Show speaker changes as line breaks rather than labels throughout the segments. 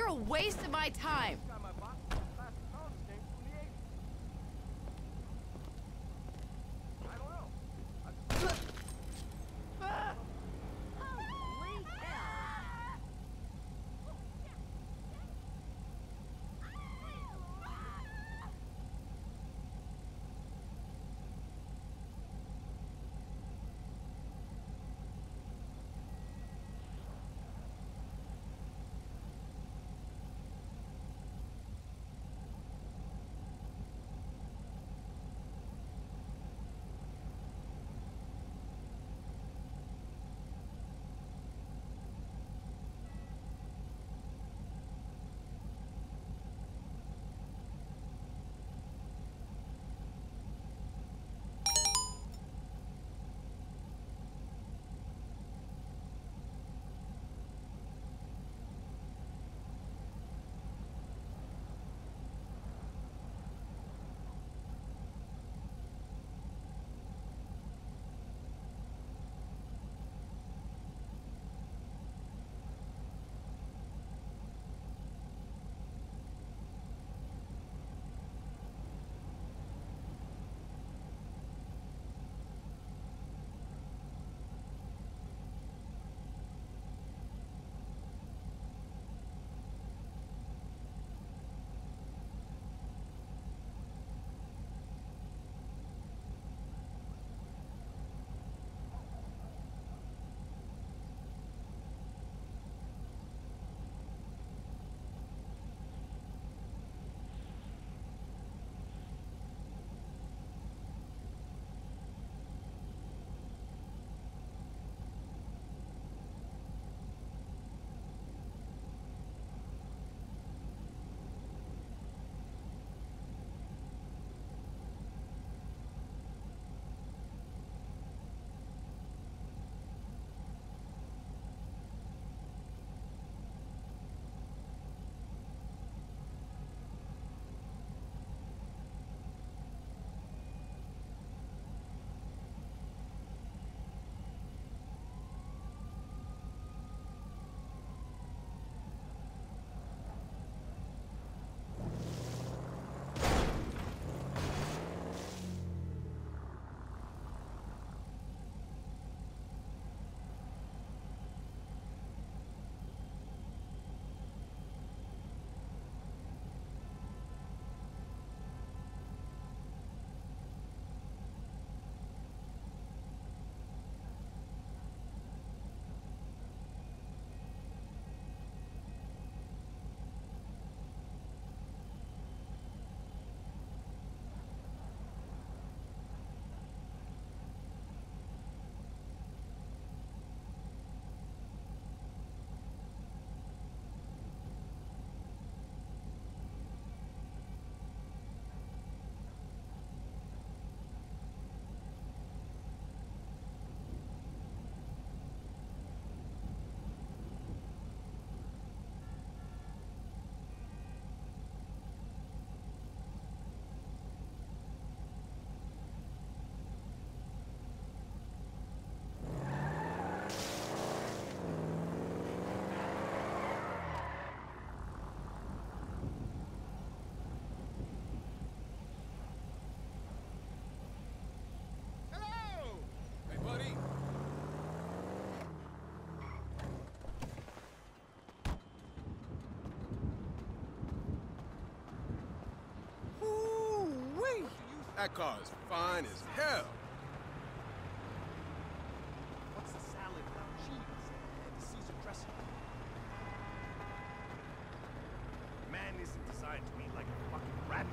You're a waste of my time.
That car is fine as hell.
What's the salad without cheese and the Caesar dressing? Man isn't designed to eat like a fucking rabbit.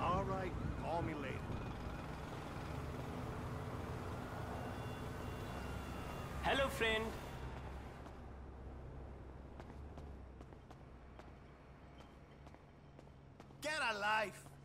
All right, call me later.
Hello, friend.
A life!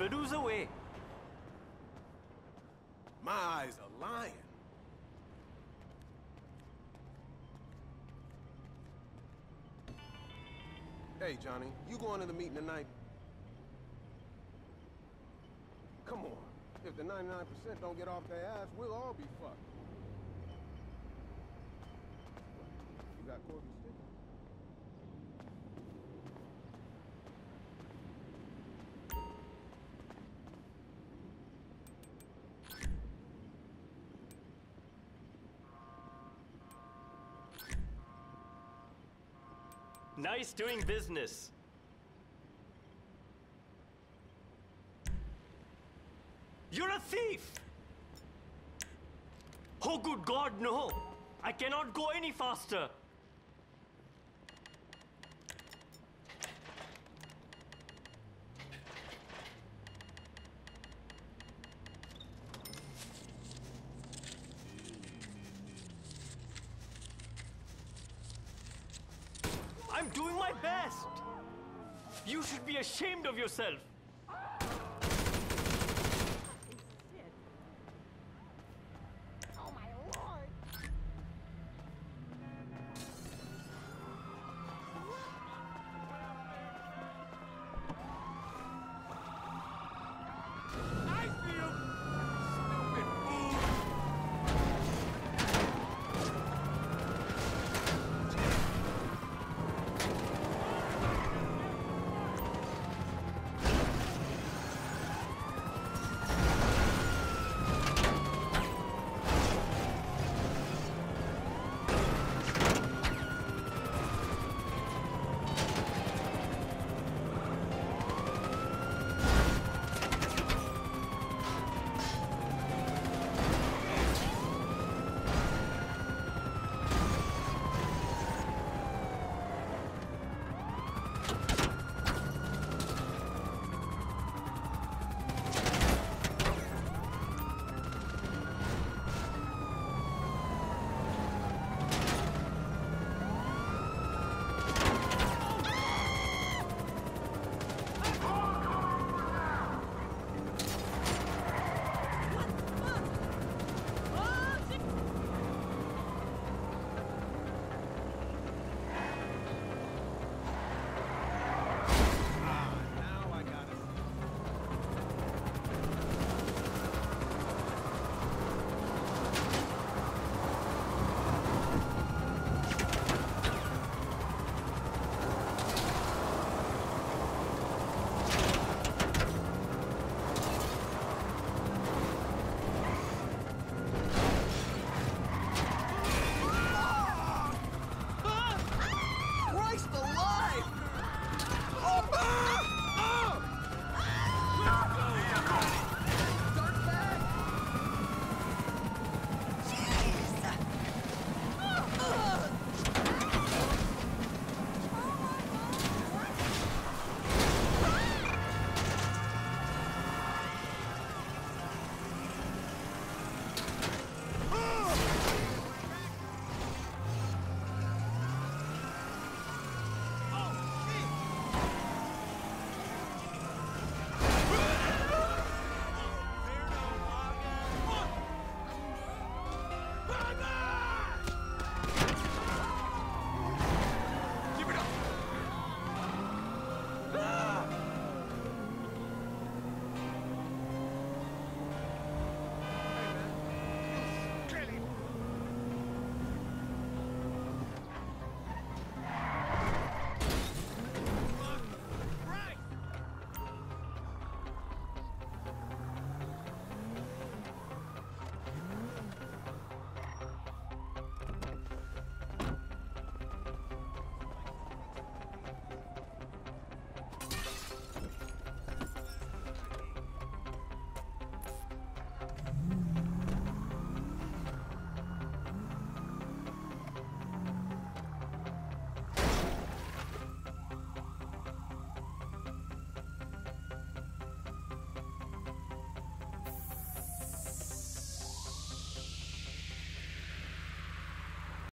Produce away.
My eyes are lying. Hey, Johnny, you going to the meeting tonight? Come on. If the 99% don't get off their ass, we'll all be fucked. You got Corby's
Nice doing business. You're a thief! Oh, good God, no! I cannot go any faster! I'm doing my best! You should be ashamed of yourself!